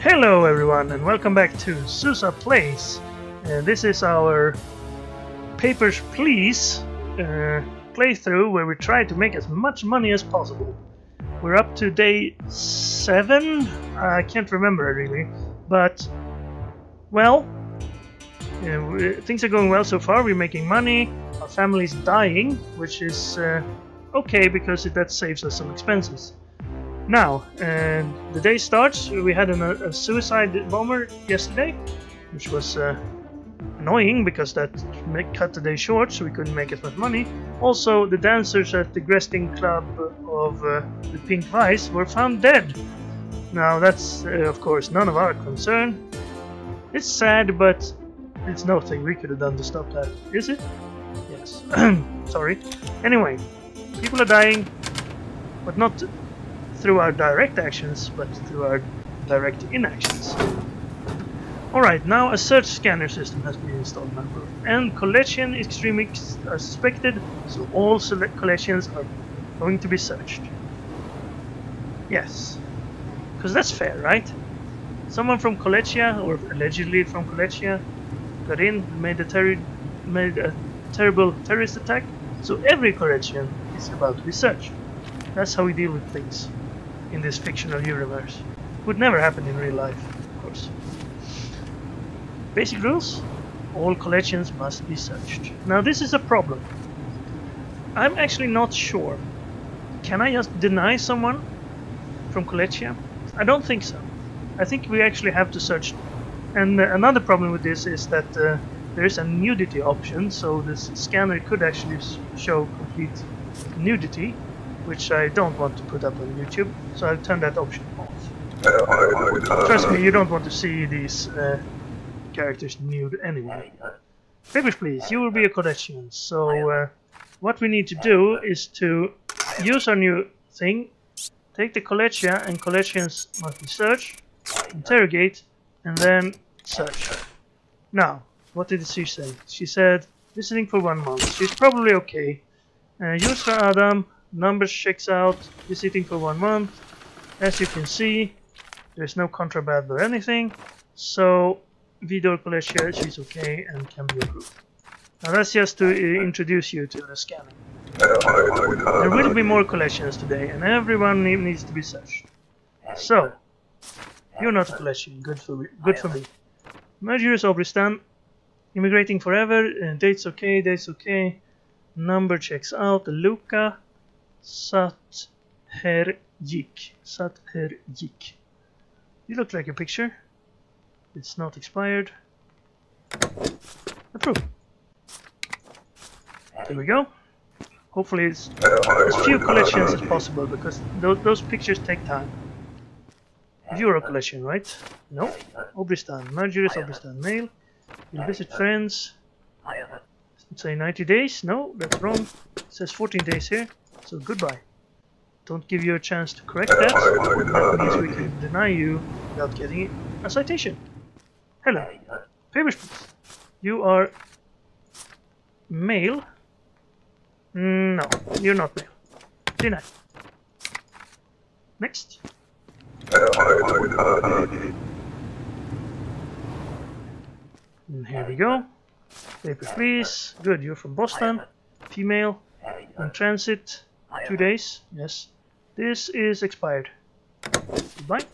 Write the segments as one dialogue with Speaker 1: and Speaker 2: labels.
Speaker 1: Hello everyone and welcome back to Zoosa Plays. and this is our Papers, Please uh, playthrough where we try to make as much money as possible. We're up to day 7? I can't remember really, but well, uh, things are going well so far. We're making money, our family's dying, which is uh, okay because that saves us some expenses. Now, uh, the day starts. We had an, a suicide bomber yesterday, which was uh, annoying because that cut the day short, so we couldn't make as much money. Also, the dancers at the Gresting Club of uh, the Pink Vice were found dead. Now, that's uh, of course none of our concern. It's sad, but it's nothing we could have done to stop that, is it? Yes. Sorry. Anyway, people are dying, but not through our direct actions, but through our direct inactions. Alright, now a search scanner system has been installed now, and Kolechian extremists are uh, suspected, so all select Kolechians are going to be searched. Yes. Because that's fair, right? Someone from Kolechia, or allegedly from Kolechia, got in, made a, terri- made a terrible terrorist attack, so every Kolechian is about to be searched. That's how we deal with things in this fictional universe. Would never happen in real life, of course. Basic rules all Kolechians must be searched. Now, this is a problem. I'm actually not sure. Can I just deny someone from Kolechia? I don't think so. I think we actually have to search. And uh, another problem with this is that uh, there is a nudity option, so this scanner could actually show complete nudity, which I don't want to put up on YouTube, so I'll turn that option off. Trust me, you don't want to see these uh, characters nude anyway. Papers, please. You will be a Kolechian. So uh, what we need to do is to use our new thing, take the Kolechian, and Kolechians must be searched, interrogate, and then search. Now, what did she say? She said visiting for one month. She's probably okay. Uh, use for Adam. Numbers checks out. Visiting for one month. As you can see, there's no contraband or anything. So Vedor Kolechia, she's okay and can be approved. Now that's just to uh, introduce you to the scanning. There will be more Kolechians today, and everyone ne- needs to be searched. So, you're not a Kolechian. Good for me. Good for me. Mergers Obristan, immigrating forever. Uh, dates okay. Dates okay. Number checks out. Luca Satherjik. Satherjik. You look like a picture. It's not expired. Approved. There we go. Hopefully it's as few Kolechians as possible because those, those pictures take time. Euro Kolechian, right? No. Obristan. Mergers Obristan. Male. You'll visit friends. Say 90 days. No, that's wrong. It says 14 days here. So goodbye. Don't give you a chance to correct that. That means we can deny you without getting a citation. Hello. Papers, please. You are male. No, you're not male. Denied. Next. And here we go. Papers, please. Good, you're from Bostan. Female. In transit. Two days. Yes. This is expired. Goodbye.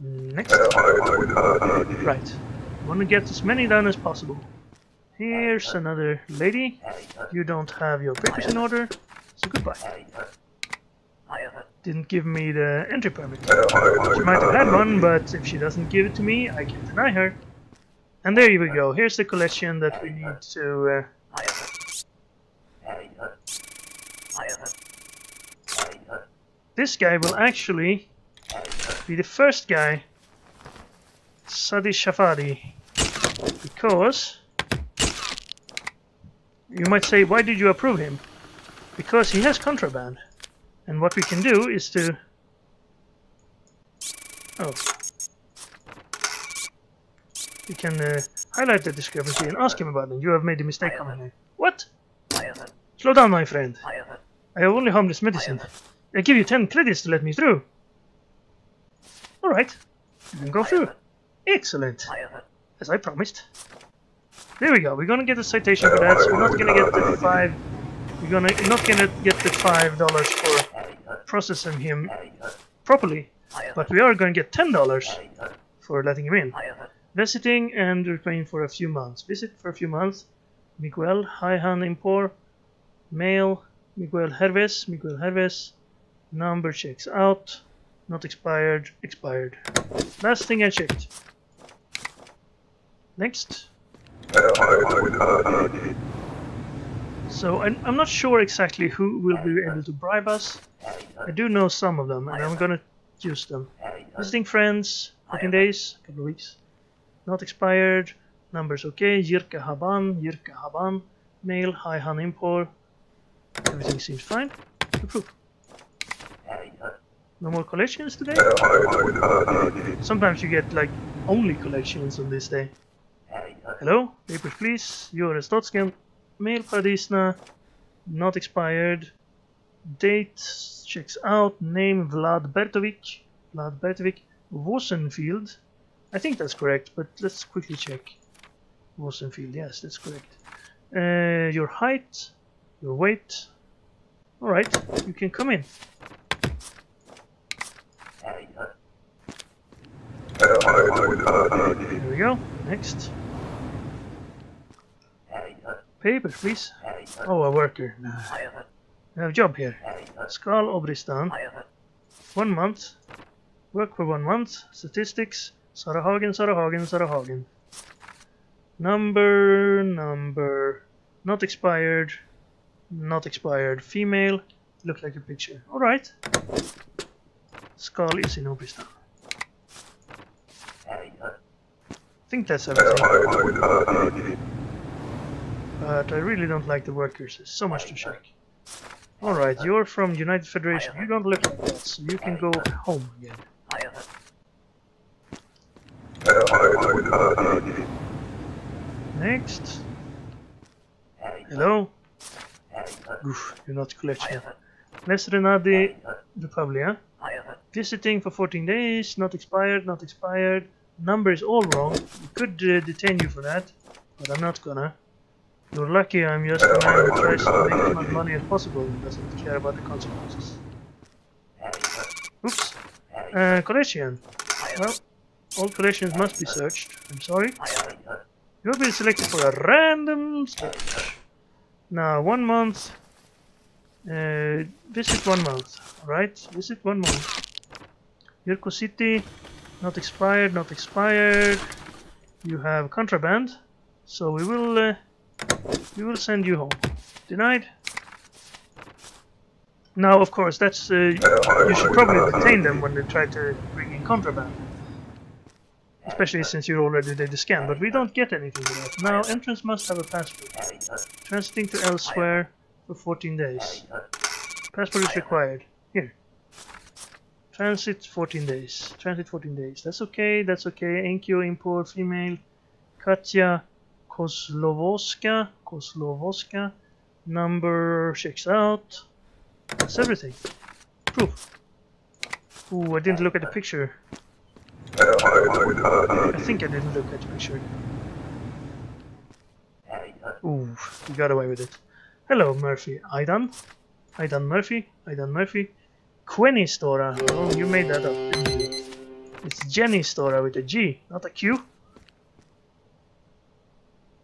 Speaker 1: Next. Right. Want to get as many done as possible. Here's another lady. You don't have your papers in order, so goodbye. Didn't give me the entry permit. She might have had one, but if she doesn't give it to me, I can deny her. And there you go. Here's the Kolechian that we need to. Uh, this guy will actually be the first guy, Sadi Shafari, because you might say, why did you approve him? Because he has contraband. And what we can do is to... Oh. We can uh, highlight the discrepancy and ask him about it. You have made a mistake coming here. What? Slow down, my friend. I have only harmless medicine. I give you 10 credits to let me through. Alright, you can go through. Excellent, as I promised. There we go, we're gonna get a citation for that, so we're not gonna get the five... We're gonna not gonna get the five dollars for processing him properly, but we are gonna get ten dollars for letting him in. Visiting and repaying for a few months. Visit for a few months. Miguel Haihan Impor. Male. Miguel Herves. Miguel Herves. Number checks out. Not expired. Expired. Last thing I checked. Next. So I'm, not sure exactly who will be able to bribe us. I do know some of them and I'm gonna use them. Visiting friends, 14 days, a couple of weeks. Not expired, numbers okay, Jirka Haban, Jirka Haban, male, hi Han Impor. Everything seems fine. Approve. No more Kolechians today? Sometimes you get like only Kolechians on this day. Hello, papers please, you're a Stotscan, male Paradizna, not expired, date checks out, name Vlad Bertovic, Vlad Bertovic, Wosenfield, I think that's correct, but let's quickly check. Wosenfield, yes, that's correct. Uh, your height, your weight, alright, you can come in. There we go, next. Papers, please. Oh, a worker. Nah. I have a job here. Skal Obristan. One month. Work for one month. Statistics. Sarah Hagen, Sarah Hagen, Sarah Hagen. Number, number. Not expired. Not expired. Female. Look like a picture. Alright. Skull is in Obristan. I think that's everything. But I really don't like the workers. There's so much to check. Alright, you're from United Federation. You don't look like that, so you can go home again. Next. Hello? Oof, you're not Kolechian. Les Renadi Republia. Visiting for 14 days, not expired, not expired. Number is all wrong. We could uh, detain you for that, but I'm not gonna. You're lucky I'm just a man who tries to make as much money as possible and doesn't care about the consequences. Oops. Uh, Kolechian. Well, all Kolechians must be searched. I'm sorry. You'll be selected for a random search. Now, one month. Uh, visit one month. Alright, visit one month. Yurko City. Not expired, not expired. You have contraband. So we will... Uh, we will send you home. Denied? Now, of course, that's... Uh, you should probably detain them when they try to bring in contraband. Especially since you already did the scan, but we don't get anything for that. Now, entrance must have a passport. Transiting to elsewhere for 14 days. Passport is required. Transit 14 days. Transit 14 days. That's okay, that's okay. Enkyo Impor female. Katya Kozlovoska. Kozlovoska. Number checks out. That's everything. Proof. Ooh, I didn't look at the picture. I think I didn't look at the picture. Ooh, we got away with it. Hello, Murphy. Aidan? Aidan Murphy? Aidan Murphy? Quenny Stora. Oh, you made that up. It's Jenny Stora with a G, not a Q.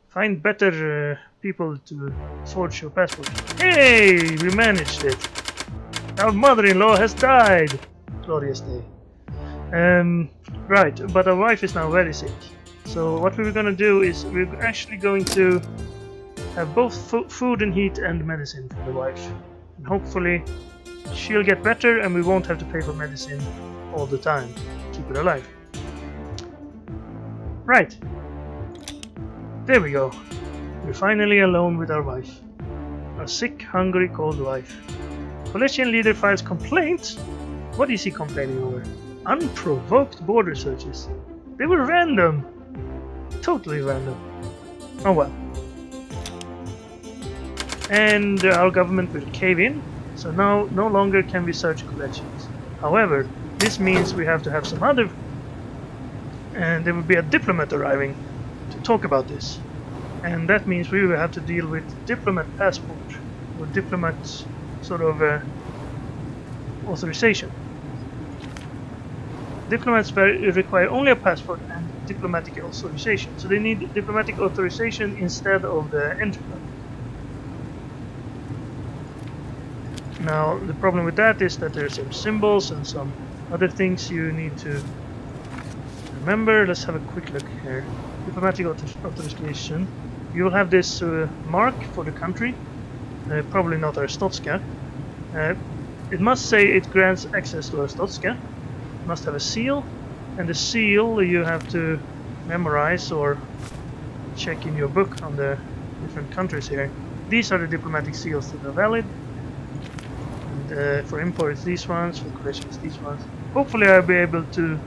Speaker 1: Find better uh, people to forge your passport. Hey, we managed it. Our mother-in-law has died. Glorious day. Um, right, but our wife is now very sick. So what we're gonna do is we're actually going to have both food and heat and medicine for the wife. And hopefully she'll get better and we won't have to pay for medicine all the time keep it alive. Right. There we go. We're finally alone with our wife. Our sick, hungry, cold wife. Coalition leader files complaint? What is he complaining over? Unprovoked border searches. They were random. Totally random. Oh well. And our government will cave in, so now no longer can we search Kolechians. However, This means we have to have some other... And there will be a diplomat arriving to talk about this. And that means we will have to deal with diplomat passport or diplomat sort of uh, authorization. Diplomats require only a passport and diplomatic authorization. So they need diplomatic authorization instead of the entry permit. Now the problem with that is that there's some symbols and some other things you need to remember. Let's have a quick look here. Diplomatic authorization. You will have this uh, mark for the country, uh, probably not Arstotzka. Uh, it must say it grants access to Arstotzka. It must have a seal, and the seal you have to memorize or check in your book on the different countries here. These are the diplomatic seals that are valid. Uh, for imports these ones, for collections these ones. Hopefully I'll be able to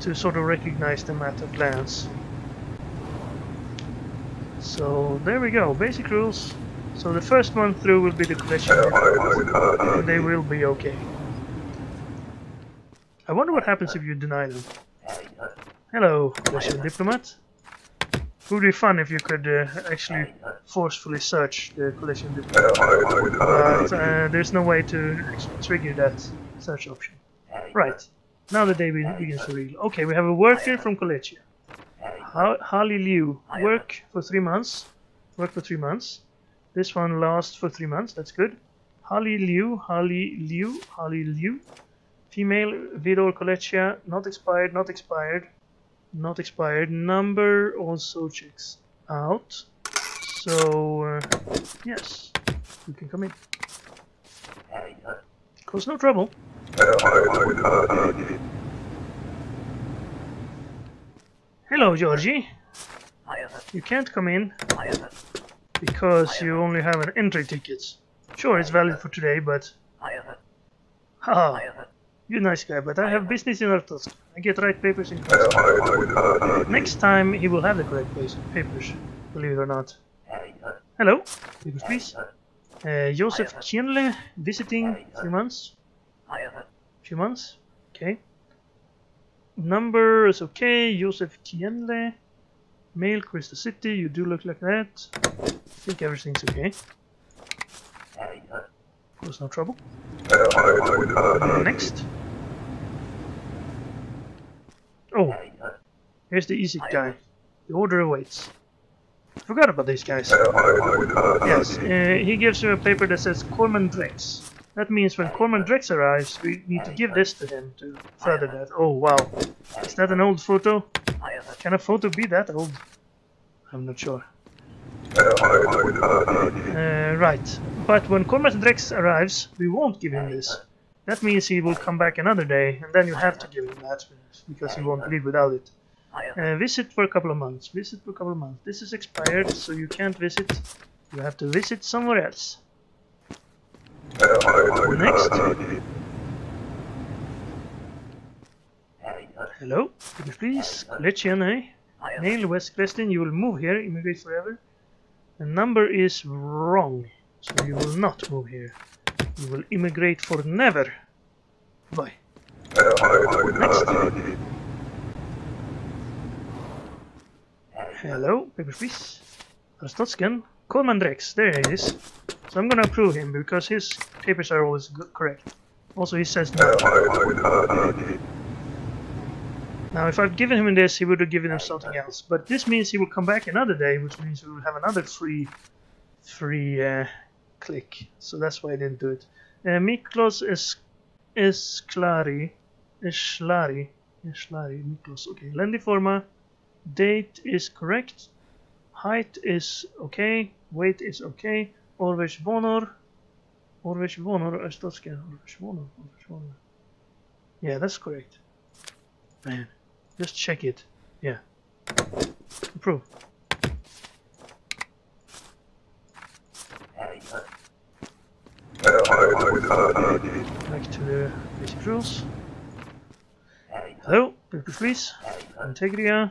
Speaker 1: to sort of recognize them at a glance. So there we go, basic rules. So the first one through will be the Kolechian and they will be okay. I wonder what happens if you deny them. Hello, Russian diplomat. It would be fun if you could uh, actually forcefully search the Kolechian diplomat. But uh, there's no way to trigger that search option. Right, now the day begins to real. Okay, we have a worker from Kolechia. Hali Liu. Work for three months. Work for three months. This one lasts for three months, that's good. Hali Liu, Hali Liu, Hali Liu. Female, Vedor Kolechia, not expired, not expired, not expired. Number also checks out. So, uh, yes, you can come in. Cause no trouble. Hello, Jorji. You can't come in because you only have an entry ticket. Sure, it's valid for today, but... Haha, you're a nice guy, but I have business in Artosk. I get right papers in class. Next time he will have the correct papers, believe it or not. Hello, papers please. Uh, Joseph Kienle, visiting, few months. Few months, okay. Number is okay, Joseph Kienle. Male, Crystal City, you do look like that. I think everything's okay. There's no trouble. Next. Oh, here's the easy guy. The order awaits. Forgot about these guys. Yes, uh, he gives you a paper that says Corman Drex. That means when Corman Drex arrives, we need to give this to him to further that. Oh wow, is that an old photo? Can a photo be that old? I'm not sure. Uh, right, but when Corman Drex arrives, we won't give him this. That means he will come back another day, and then you have to give him that, because he won't leave without it. Uh, visit for a couple of months. Visit for a couple of months. This is expired, so you can't visit. You have to visit somewhere else. Next. Hello, could you please? Lechian, eh? Nail West Grestin, you will move here, immigrate forever. The number is wrong, so you will not move here. You will immigrate for never. Next. Hello, paper please. Arstotzkan. Corman Drex, there he is. So I'm gonna approve him because his papers are always correct. Also, he says no. Now, if I've given him this, he would have given him something else. But this means he will come back another day, which means we will have another free, free uh, click. So that's why I didn't do it. Uh, Miklos is Esklari, Esklari, Esklari, Miklos. Okay, Lendiforma. Date is correct. Height is okay. Weight is okay. Orvech Vonor. Orvech Vonor, Arstotzka. Orvech Vonor, Orvech Vonor. Yeah, that's correct. Man. Just check it. Yeah. Approve. Back to the basic rules. Hello, people please. Antegria.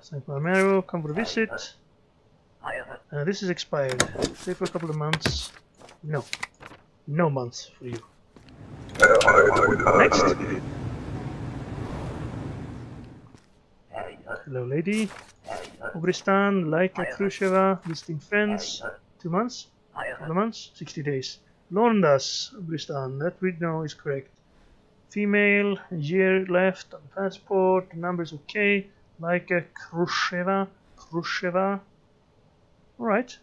Speaker 1: Sniper Amaro, come for a visit. Uh, this is expired. Stay for a couple of months. No. No months for you. Next. Hello lady. Obristan, Laika, Khrushcheva, visiting friends. Two months? Couple of months? 60 days. Lorndaz, Obristan, that we know is correct. Female, a year left on passport, number's okay. Laika Khrushcheva, Khrushcheva. Alright,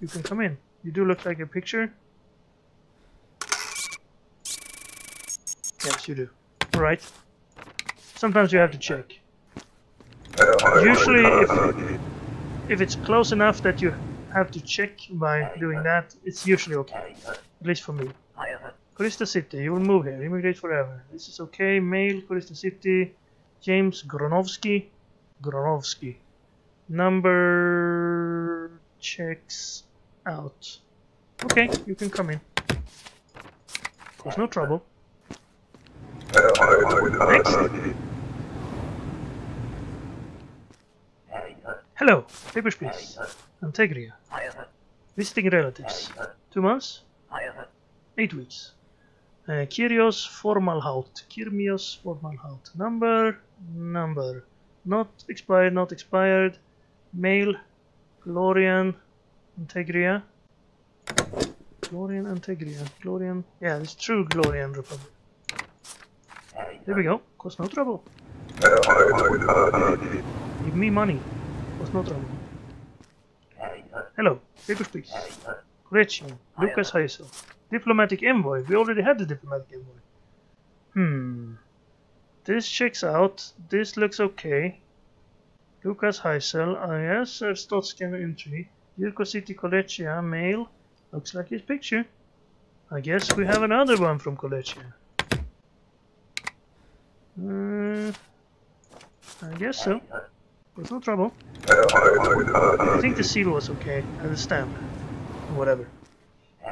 Speaker 1: you can come in. You do look like a picture. Yes, you do. Alright. Sometimes you have to check. Usually, if, if it's close enough that you have to check by doing that, it's usually okay. At least for me. Korista City, you will move here, immigrate forever. This is okay. Male, Korista City, James Gronovsky. Gronovsky. Number checks out. Okay, you can come in. There's no trouble. Next. Hello, papers please. Antegria. Visiting relatives. Two months? Eight weeks. Uh, Kyrios Formalhaut. Kirmios Formalhaut. Number? Number. Not expired, not expired. Male. Glorian. Antegria. Glorian Antegria. Glorian. Yeah, it's true Glorian Republic. There we go. Cost no trouble. Give me money. Cost no trouble. Hello. Papers please. Gretchen. Lucas Heisel. Diplomatic envoy. We already had the diplomatic envoy. Hmm. This checks out. This looks okay. Lucas Heisel. I yes, uh, Stotskan entry. Yurko City Kolechia. Male. Looks like his picture. I guess we have another one from Kolechia. Uh, I guess so. There's no trouble. I think the seal was okay, and the stamp. Whatever.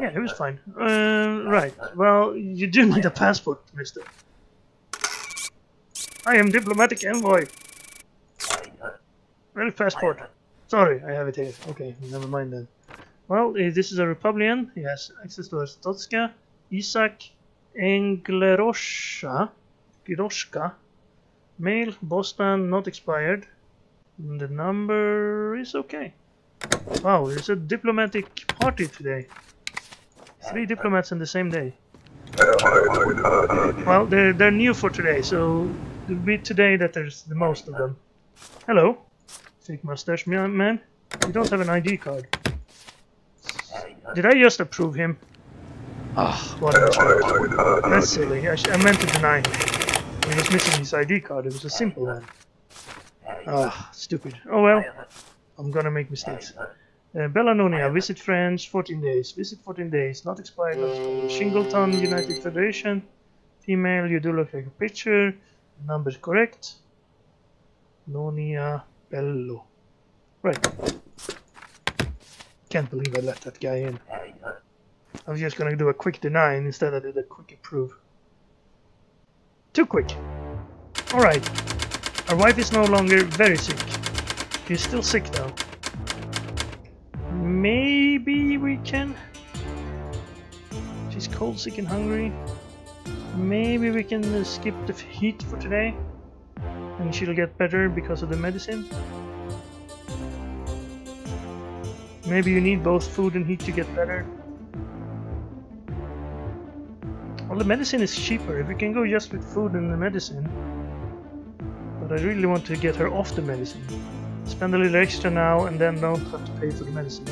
Speaker 1: Yeah, it was fine. Uh, right. Well, you do need a passport, mister. I am diplomatic envoy. Where is passport? Sorry, I have it here. Okay, never mind then. Well, uh, this is a Republican. He has access to Arstotzka, Isaac Englerosha, Piroshka, Male, Bostan, not expired. The number is okay. Wow, there's a diplomatic party today. Three diplomats in the same day. Well, they're, they're new for today, so it'll be today that there's the most of them. Hello, fake mustache man. You don't have an ID card. Did I just approve him? Ah, what a. That's silly. I, I meant to deny him. He was missing his ID card. It was a simple one. Ah, stupid. Oh well. I'm gonna make mistakes. Uh, Bellanonia, visit France, 14 days. Visit 14 days, not expired, not expired. Shingleton, United Federation. Female, you do look like a picture. Number correct. Nonia Bello. Right. Can't believe I let that guy in. I was just gonna do a quick deny and instead I did a quick approve. Too quick. Alright. Our wife is no longer very sick. She's still sick though. Maybe we can... She's cold, sick and hungry. Maybe we can uh, skip the heat for today. And she'll get better because of the medicine. Maybe you need both food and heat to get better. Well, the medicine is cheaper. If we can go just with food and the medicine. But I really want to get her off the medicine. Spend a little extra now and then don't have to pay for the medicine.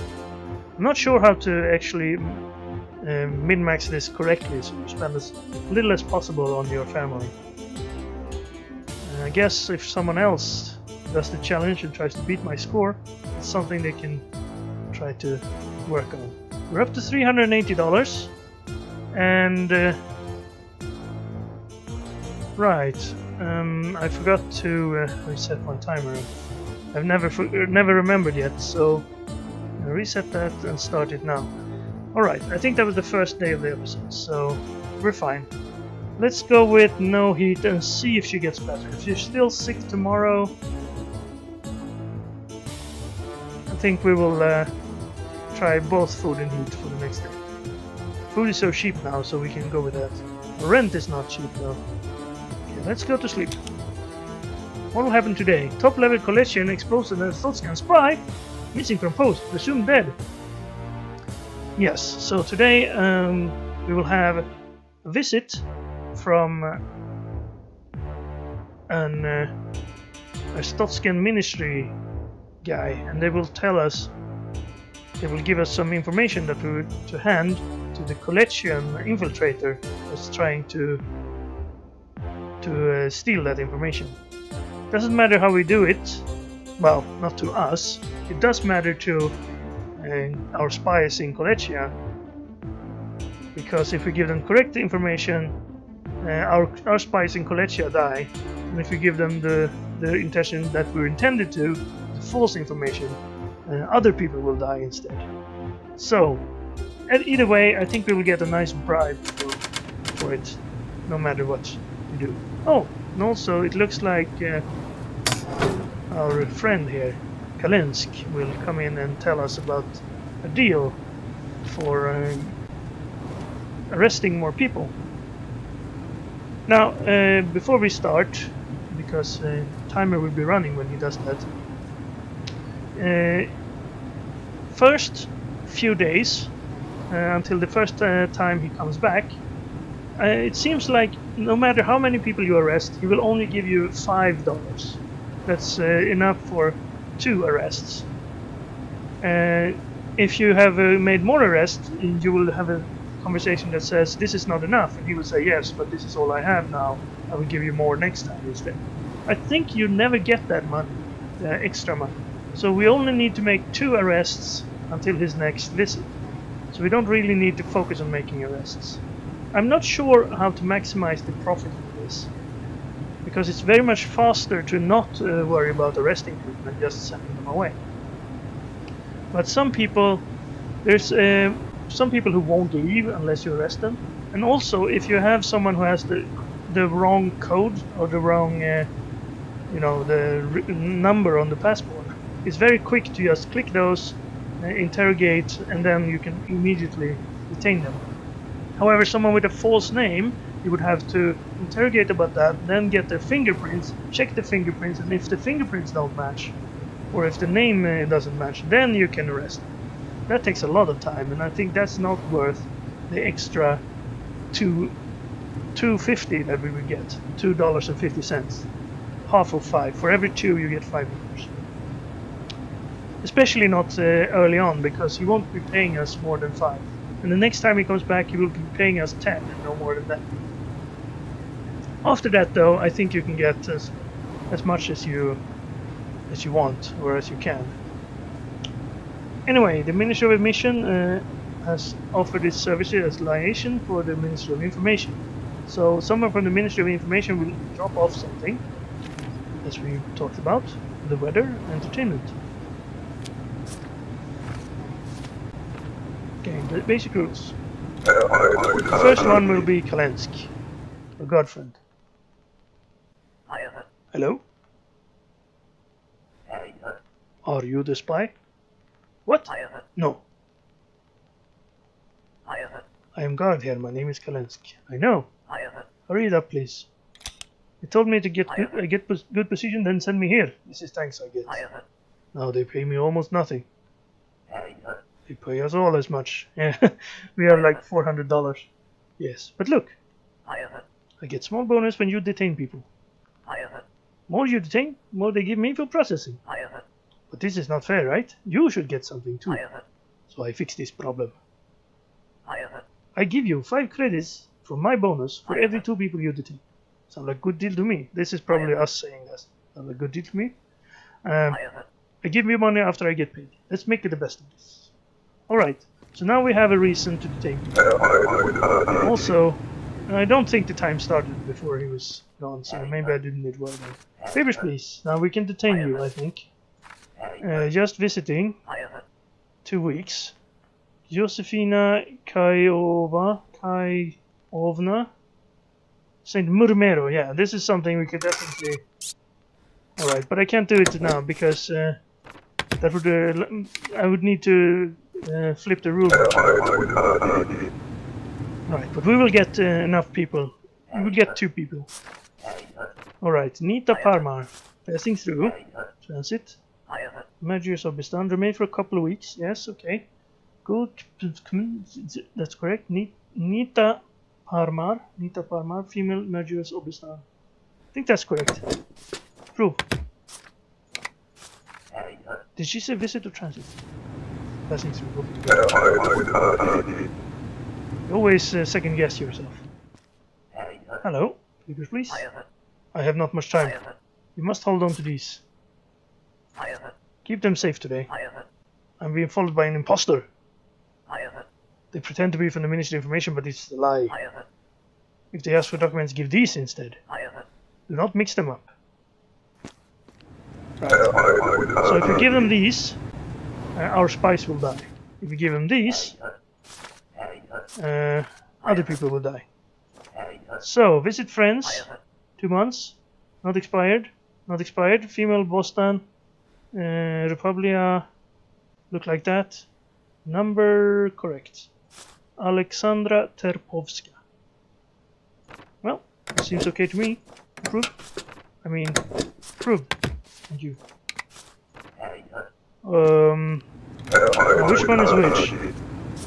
Speaker 1: I'm not sure how to actually uh, min-max this correctly so you spend as little as possible on your family. And I guess if someone else does the challenge and tries to beat my score, it's something they can try to work on. We're up to $380 and uh, right um, I forgot to uh, reset my timer I've never never remembered yet so I reset that and start it now alright I think that was the first day of the episode so we're fine let's go with no heat and see if she gets better if you're still sick tomorrow I think we will uh, try both food and heat for the next day Food is so cheap now, so we can go with that. Rent is not cheap though. Okay, let's go to sleep. What will happen today? Top level Kolechian exposed as Arstotzkan spy. Missing from post. Presumed dead. Yes, so today um, we will have a visit from uh, an uh, Arstotzkan ministry guy, and they will tell us, they will give us some information that we to hand to the Kolechian infiltrator that's trying to to uh, steal that information. Doesn't matter how we do it, well, not to us. It does matter to uh, our spies in Kolechia, because if we give them correct information, uh, our our spies in Kolechia die, and if we give them the the intention that we're intended to, the false information, uh, other people will die instead. So, either way, I think we will get a nice bribe for, for it, no matter what we do. Oh, and also it looks like uh, our friend here, Calensk, will come in and tell us about a deal for uh, arresting more people. Now, uh, before we start, because uh, timer will be running when he does that. Uh, first few days uh, until the first uh, time he comes back, uh, it seems like no matter how many people you arrest, he will only give you five dollars. That's uh, enough for two arrests. if you have made more arrests, you will have a conversation that says this is not enough, and he will say yes, but this is all I have now. I will give you more next time instead. I think you never get that money, uh, extra money. So we only need to make two arrests until his next visit. So we don't really need to focus on making arrests. I'm not sure how to maximize the profit of this. Because it's very much faster to not uh, worry about arresting people and just sending them away. But some people, there's uh, some people who won't leave unless you arrest them. And also, if you have someone who has the the wrong code or the wrong uh, you know the number on the passport. It's very quick to just click those, uh, interrogate, and then you can immediately detain them. However, someone with a false name, you would have to interrogate about that, then get their fingerprints, check the fingerprints, and if the fingerprints don't match, or if the name uh, doesn't match, then you can arrest. That takes a lot of time, and I think that's not worth the extra two, 250 that we would get, two dollars and fifty cents half of five. For every two, you get five dollars. Especially not uh, early on, because you won't be paying us more than five. And the next time he comes back, he will be paying us ten, and no more than that. After that, though, I think you can get as as much as you as you want or as you can. Anyway, the Ministry of Admission uh, has offered its services as liaison for the Ministry of Information. So someone from the Ministry of Information will drop off something as we talked about, the weather, entertainment. Okay, the basic rules. The first one will be Calensk, a godfriend. Hello? Are you the spy? What? No. I am guard here, my name is Calensk. I know. Hurry it up, please. They told me to get good, uh, get pos good position, then send me here. This is thanks I get. Now they pay me almost nothing. They pay us all as much. Yeah, we are like four hundred dollars. Yes, but look, I get small bonus when you detain people. More you detain, more they give me for processing. But this is not fair, right? You should get something too. So I fix this problem. I give you five credits from my bonus for every two people you detain. Sounds like a good deal to me. This is probably us saying this. Sound like a good deal to me. Um, I give me money after I get paid. Let's make it the best of this. Alright, so now we have a reason to detain Also, I don't think the time started before he was gone, so maybe I didn't do well there. Papers, please. Now we can detain you, I think. Uh, just visiting. Two weeks. Josefina Kaiova. Kaiovna. Saint Marmero, yeah, this is something we could definitely... Alright, but I can't do it now because uh, that would uh, I would need to uh, flip the rule. Right, but we will get uh, enough people. We will get two people. Alright, Nita Parmar. Passing through. Transit. Majors Obristan. Remain for a couple of weeks. Yes, okay. Good. That's correct. Nita Parmar. Nita Parmar. Female Majors Obristan. I think that's correct. Prove. Did she say visit or transit? Passing through. Okay. You always uh, second guess yourself. Hello. Papers, please. I have not much time. You must hold on to these. Keep them safe today. I'm being followed by an impostor. They pretend to be from the Ministry of Information, but it's a lie. If they ask for documents, give these instead. Do not mix them up. So if you give them these, our spies will die. If you give them these, uh, other people will die. So, visit friends, two months, not expired, not expired, female Bostan, uh, Republia, look like that, number correct, Alexandra Terpovska. Well, seems okay to me. Proof? I mean, proof. Thank you. Um, which one is which?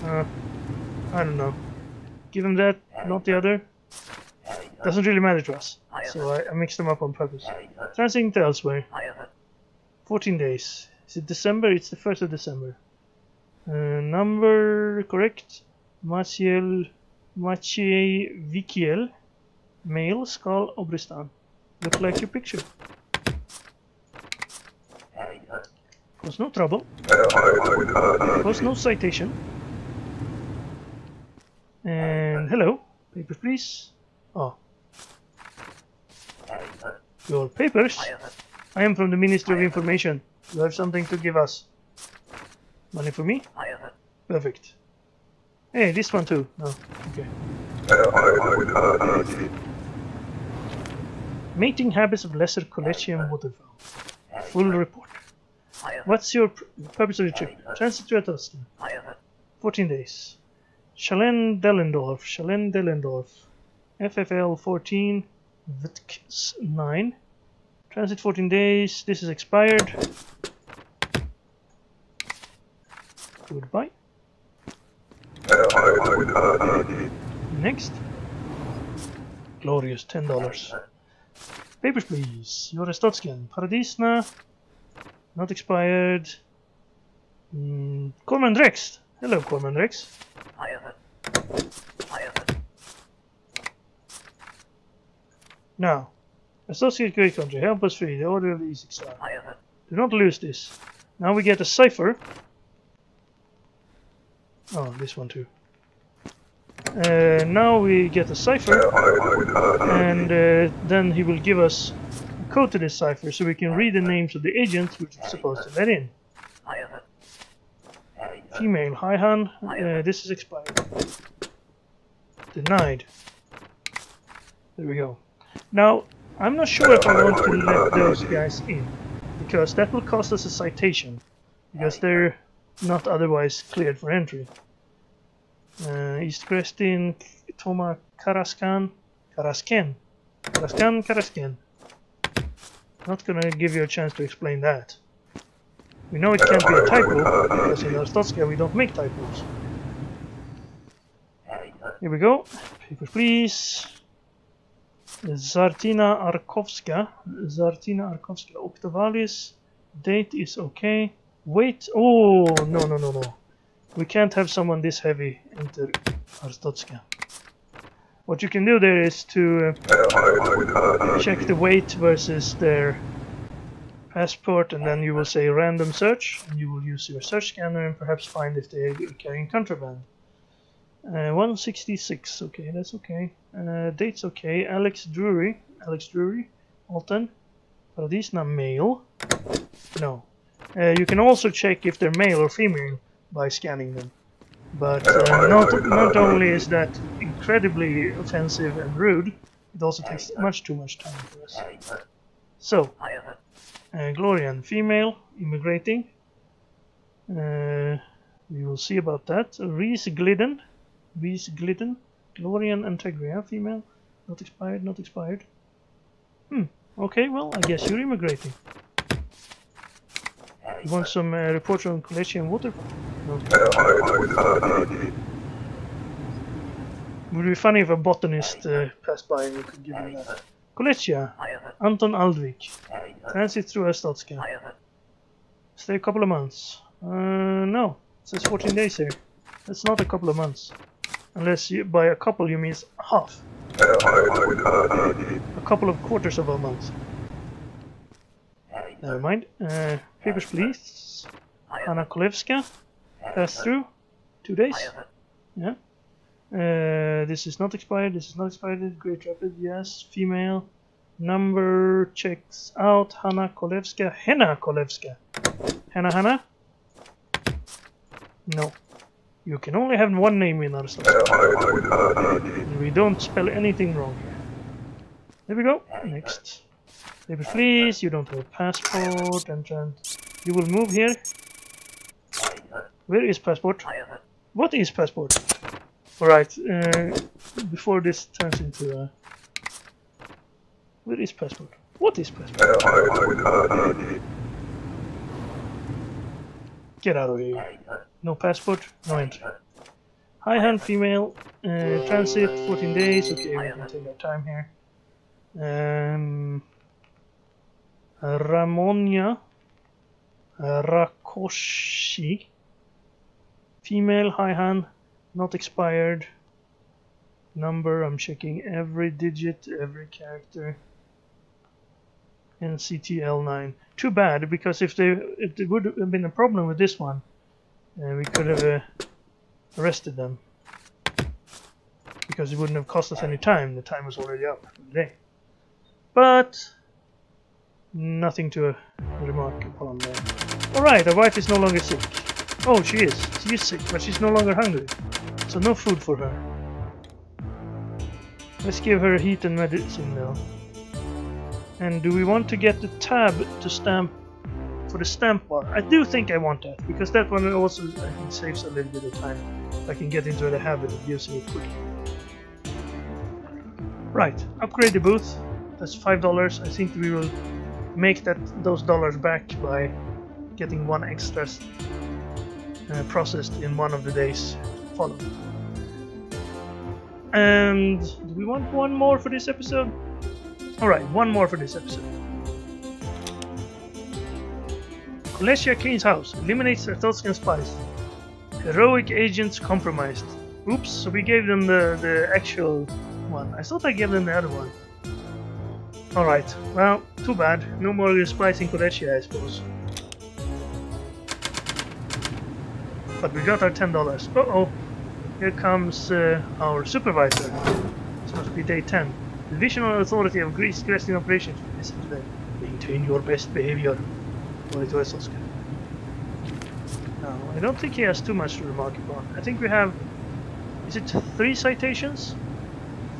Speaker 1: Uh, I don't know. Give him that, not the other. Doesn't really matter to us. So I, I mixed them up on purpose. Transiting to elsewhere. 14 days. Is it December? It's the 1st of December. Uh, number correct. Maciel Maciej Vikiel. Male, Skal, Obristan. Look like your picture. Cause no trouble. Cause no citation. And hello. Papers, please. Oh. Your papers? I am from the Ministry of Information. You have something to give us. Money for me? Perfect. Hey, this one too. No, okay. Mating habits of lesser Kolechian waterfowl. Full report. What's your purpose of your trip? Transit to Tuscan. 14 days. Chalen Dellendorf. Chalen Dellendorf. FFL 14. VTX 9. Transit 14 days. This is expired. Goodbye. Next. Glorious, $10. Papers, please. Jorestotskin. Paradizna. Not expired. Mm, Corman Drex. Hello, Corman Drex. Now, Associate Great Country, help us free the order of the EZIC Star. Do not lose this. Now we get a cipher. Oh, this one too. Uh, now we get a cipher, and uh, then he will give us code to this cipher so we can read the names of the agents which we're supposed to let in. Female, Haihan, uh, this is expired. Denied. There we go. Now, I'm not sure if I want to let those guys in, because that will cost us a citation, because they're not otherwise cleared for entry. Uh, East Grestin, Toma Karaskan, Karasken, Karaskan, Karasken. Not gonna give you a chance to explain that. We know it can't be a typo, because in Arstotzka we don't make typos. Here we go. Papers, please. Zartina Arkovska. Zartina Arkovska. Octavalis. Date is okay. Wait. Oh, no, no, no, no. We can't have someone this heavy enter Arstotzka. What you can do there is to uh, check the weight versus their passport and then you will say random search and you will use your search scanner and perhaps find if they are carrying contraband. Uh, 166, okay, that's okay. Uh, date's okay. Alex Drury, Alex Drury, Alton, Paradizna male. No. Uh, you can also check if they're male or female by scanning them. But uh, not, not only is that incredibly offensive and rude, it also takes much too much time for us. So, uh, Glorian, female, immigrating. Uh, we will see about that. Reese Glidden, Reese Glidden, Glorian Antegria, female, not expired, not expired. Hmm, Okay, well, I guess you're immigrating. You want some uh, reports on Kolechia water? No. Would be funny if a botanist uh, passed by and could give him that. Kolechia, Anton Aldvik. Transit through Arstotzka. Stay a couple of months. Uh, no, it says 14 days here. That's not a couple of months. Unless you, by a couple you mean half. A couple of quarters of a month. Never mind. Uh, papers please. Anna Kolevska. Pass through. Two days. Yeah. Uh, this is not expired. This is not expired. Great Rapid. Yes. Female. Number checks out. Hanna Kolevska. Henna Kolevska. Henna Hanna? No. You can only have one name in our stuff. We don't spell anything wrong here. There we go. Next. Maybe please, you don't have a passport and, and you will move here. Where is passport? What is passport? Alright, uh, before this turns into a... Where is passport? What is passport? Get out of here. No passport, no entry. Haihan female, uh, transit 14 days. Okay, we can take our time here. Um, Ramonia Rakoshi, female, Haihan, not expired. Number, I'm checking every digit, every character. NCTL9. Too bad, because if there, if there would have been a problem with this one, uh, we could have uh, arrested them. Because it wouldn't have cost us any time, the time was already up for the day. But, nothing to remark upon there. Alright, our wife is no longer sick. Oh, she is. She is sick, but she's no longer hungry. So no food for her. Let's give her heat and medicine now. And do we want to get the tab to stamp for the stamp bar? I do think I want that, because that one also I think saves a little bit of time. I can get into the habit of using it quickly. Right, upgrade the booth. That's five dollars. I think we will make that those dollars back by getting one extra uh, processed in one of the days following. And do we want one more for this episode? Alright, one more for this episode. Kolechia cleans house, eliminates Arstotzkan spies. Heroic agents compromised. Oops, so we gave them the, the actual one. I thought I gave them the other one. Alright, well, too bad. No more spies in Kolechia, I suppose. But we got our $10. Uh-oh. Here comes uh, our supervisor. This must be day 10. Divisional Authority of Greece Cresting Operations. Listen to them. Maintain your best behavior. Monitor Soska. No, I don't think he has too much to remark upon. I think we have... Is it three citations?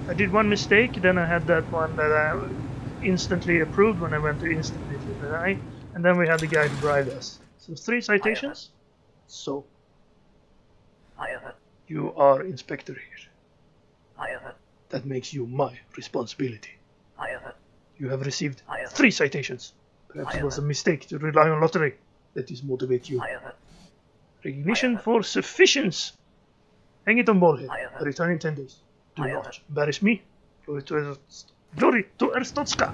Speaker 1: I did one mistake, then I had that one that I instantly approved when I went to instantly deny, and then we had the guy who bribed us. So three citations? So. You are inspector here. That makes you my responsibility. You have received three citations. Perhaps it was a mistake to rely on lottery. That is motivate you. Recognition for sufficiency. Hang it on ball ballhead. Return in 10 days. Do not embarrass me. Glory to, Glory to Arstotzka.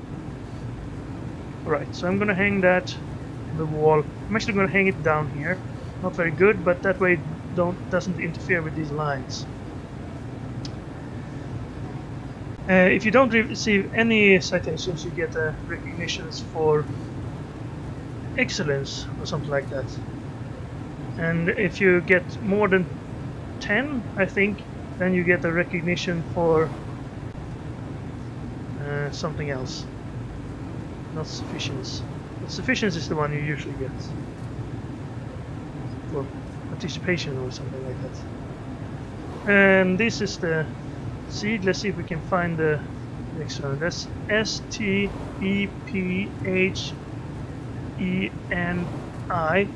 Speaker 1: Alright, so I'm gonna hang that on the wall. I'm actually gonna hang it down here. Not very good, but that way it don't doesn't interfere with these lines. Uh, if you don't receive any citations, you get uh, recognitions for excellence or something like that. And if you get more than 10, I think, then you get a recognition for uh, something else. Not sufficiency. But sufficiency is the one you usually get. For participation or something like that. And this is the seed. Let's see if we can find the next one. That's S T E P H E N I.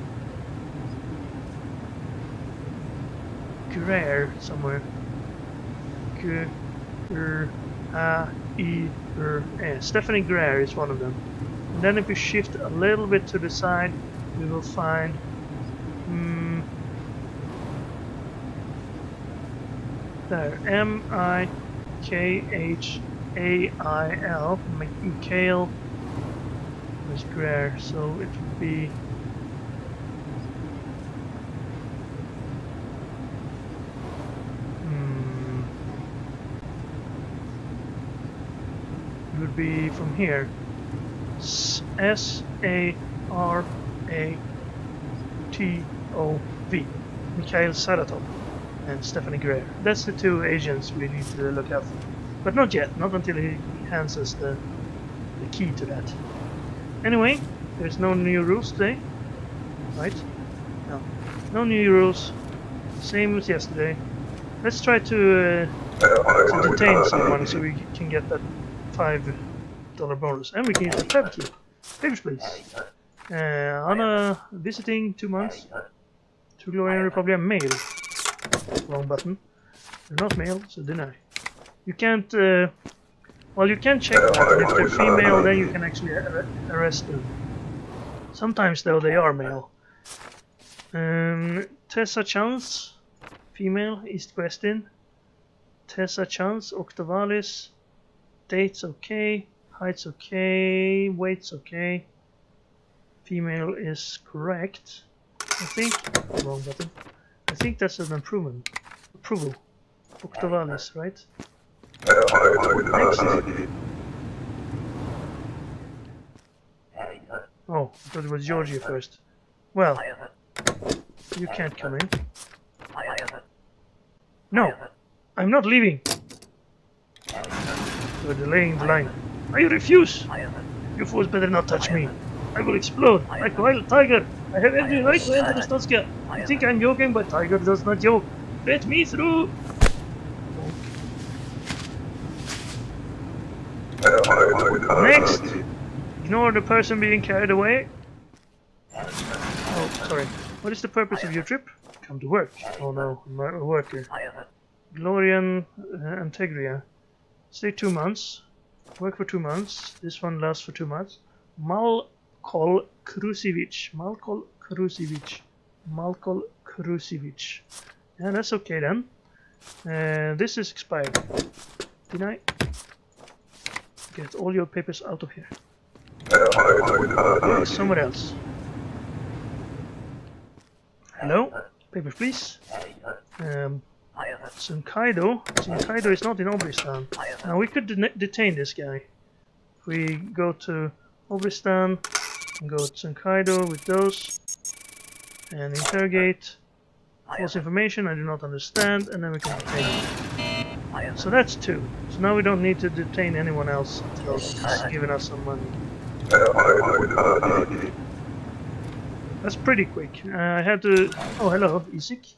Speaker 1: Greer somewhere. G R A E A. Stephanie Greer is one of them. And then if we shift a little bit to the side, we will find. Hmm, there, M I K H A I L, Mikhail was Greer, so it would be. Be from here. S A R A T O V. Mikhail Saratov and Stephanie Greer. That's the two agents we need to look out for. But not yet, not until he hands us the, the key to that. Anyway, there's no new rules today. Right? No. No new rules. Same as yesterday. Let's try to, uh, to detain someone so we can get that five dollar bonus. And we can get the private key. Papers, please. Uh, Anna visiting two months. True Glorian Republia male. Wrong button. They're not male, so deny. You can't. Uh, well, you can check. If they're female, then you can actually ar arrest them. Sometimes, though, they are male. Um, Tessa Chance, female, East Grestin. Tessa Chance, Octavalis. Dates okay. Ah, Height's okay. Weight's okay. Female is correct. I think. Wrong button. I think that's an improvement. Approval. Octavalis, right? Next. Oh, I thought it was Jorji first. Well, you can't come in. No, I'm not leaving. You're delaying the line. I refuse. You fools better not touch me. I will explode like wild tiger. I have every right to enter the Stotska. You think I'm joking, but tiger does not joke. Let me through. Next! Ignore the person being carried away. Oh, sorry. What is the purpose of your trip? Come to work. Oh no, I'm a worker. Glorian uh, Antegria. Stay two months. Work for two months. This one lasts for two months. Malkol Krusivic. Malkol Krusivic. Malkol Krusivic. Yeah, that's okay then. Uh, this is expired. Deny. Get all your papers out of here. Somewhere else. Hello? Papers, please. Um, Tsunkeido. Tsunkeido is not in Obristan. Now we could de detain this guy. We go to Obristan and go to Tsunkeido with those and interrogate false information I do not understand and then we can detain him. So that's two. So now we don't need to detain anyone else until he's giving us some money. That's pretty quick. Uh, I had to... Oh, hello, EZIC.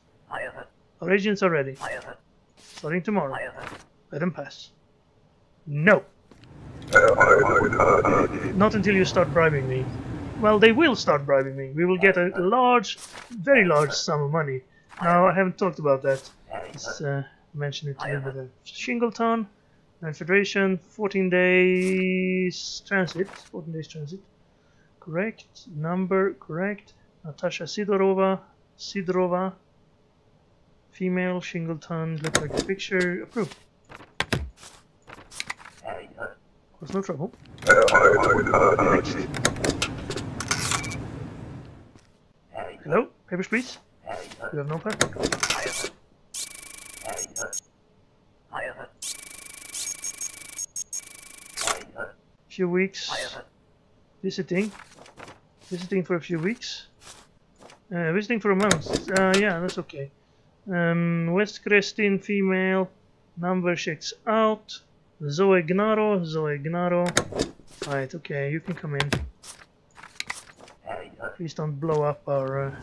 Speaker 1: Our agents are ready. Starting tomorrow. Let them pass. No! Not until you start bribing me. Well, they will start bribing me. We will get a large, very large sum of money. Now, I haven't talked about that. Let's uh, mention it a little. Shingleton, Federation, 14 days transit. 14 days transit. Correct. Number, correct. Natasha Sidorova, Sidorova, female, Shingleton, look like the picture, approved. Was no trouble. Hello, papers please. You have no passport. Few weeks visiting, visiting for a few weeks. Uh, visiting for a month. Uh, yeah, that's okay. Um, West Grestin female. Number checks out. Zoe Gnaro. Zoe Gnaro. Right, okay, you can come in. Please don't blow up our uh.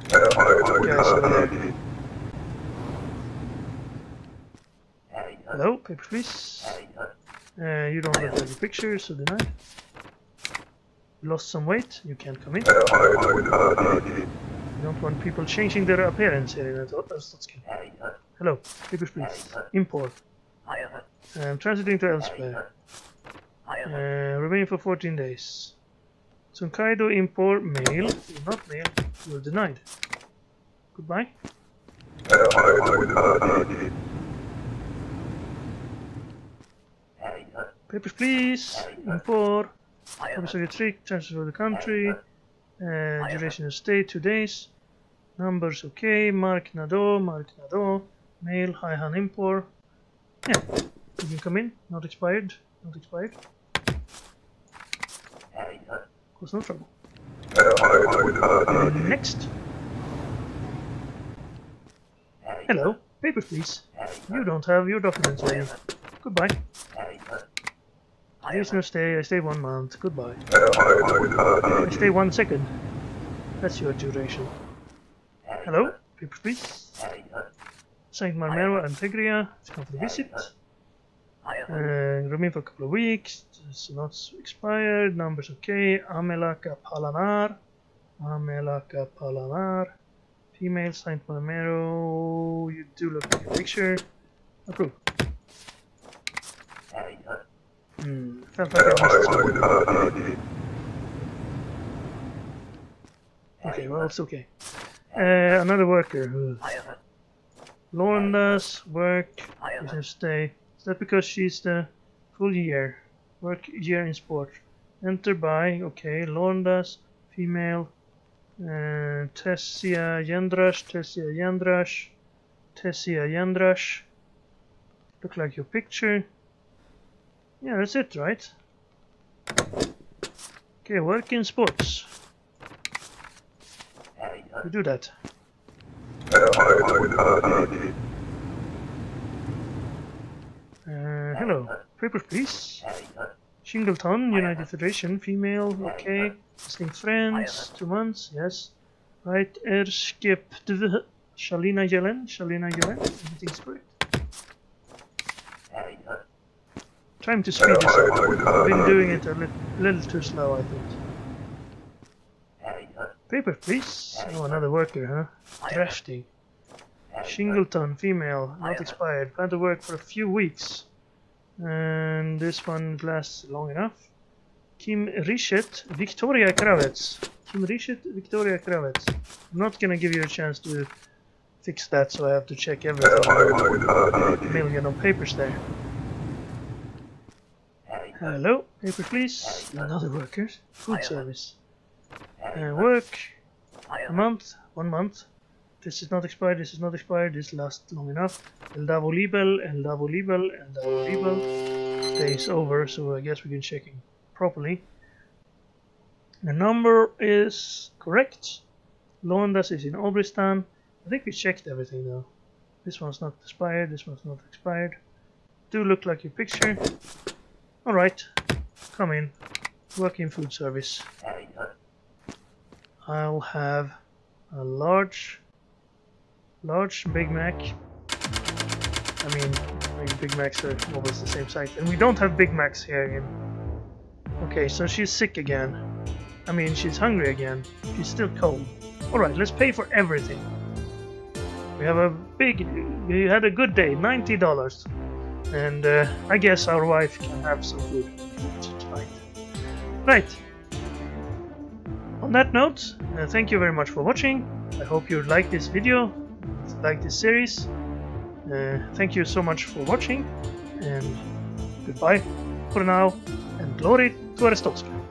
Speaker 1: Hello, paper please. Uh, you don't have any pictures, so deny. Lost some weight, you can't come in. You don't want people changing their appearance here Stotskin. Hello, papers please. Impor. I'm transiting to elsewhere. Uh, remain for 14 days. Tsunkeido Impor male. Not male. You're denied. Goodbye. Papers, please. Impor. Get trick. Transfer to the country. Uh, duration of stay two days. Numbers okay. Mark Nado. Mark Nado. Male. Hi Han Impor. Yeah. You can come in. Not expired. Not expired. Cause no trouble. Next. Hello. Papers, please. You don't have your documents ready. Goodbye. Please no stay. I stay one month. Goodbye. I stay one second. That's your duration. Hello. Papers, please. Saint Marmero Antegria. It's come for a visit. Uh, remain for a couple of weeks. It's not expired. Numbers okay. Amelaka Palanar. Amelaka Palanar. Female Saint Marmero. You do look like a picture. Approve. Hmm. Like. Okay, well, it's okay. Uh, another worker who. Lauren does work. Business stay. Is that because she's the full year? Work year in sport. Enter by, okay, Lauren does. Female. Uh, Tessia Yendrash, Tessia Yendrash, Tessia Yendrash. Look like your picture. Yeah, that's it, right? Okay, work in sports. We do that. Uh, hello. Papers, please. Shingleton, United Federation, female, okay. Distinct friends, two months, yes. Right, Erskip, Shalina Yellen, Shalina Yellen, everything's correct. Time to speed this up. I've been doing it a li little too slow, I think. Paper, please. Oh, another worker, huh? Drafting. Shingleton, female, not expired. Plan to work for a few weeks. And this one lasts long enough. Kim Rishet, Victoria Kravets. Kim Rishet, Victoria Kravets. I'm not gonna give you a chance to fix that, so I have to check everything. A million on papers there. Hello, paper please. Another worker. Food service. Uh, work. A month. One month. This is not expired, this is not expired, this lasts long enough. El Davo Libel, El Davo Libel, El Davo Libel. Day is over, so I guess we can check it properly. The number is correct. Lorndaz is in Obristan. I think we checked everything though. This one's not expired, this one's not expired. Do look like your picture. Alright, come in. Work in food service. I'll have a large large Big Mac. I mean, Big Macs are almost the same size. And we don't have Big Macs here in... Okay, so she's sick again. I mean, she's hungry again. She's still cold. Alright, let's pay for everything. We have a big... We had a good day, $90. And uh, I guess our wife can have some food tonight. Right. On that note, uh, thank you very much for watching. I hope you liked this video like this series. Uh, thank you so much for watching and goodbye for now and glory to Arstotzka.